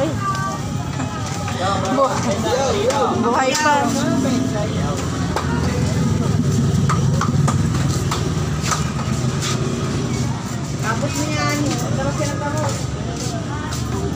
Uy. Bu buhay pa. Tapos niyan, tapos.